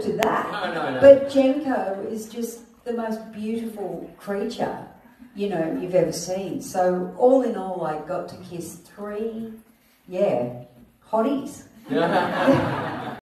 to that. No, no, no. But Jenko is just the most beautiful creature, you know, you've ever seen. So all in all, I got to kiss three, yeah, hotties.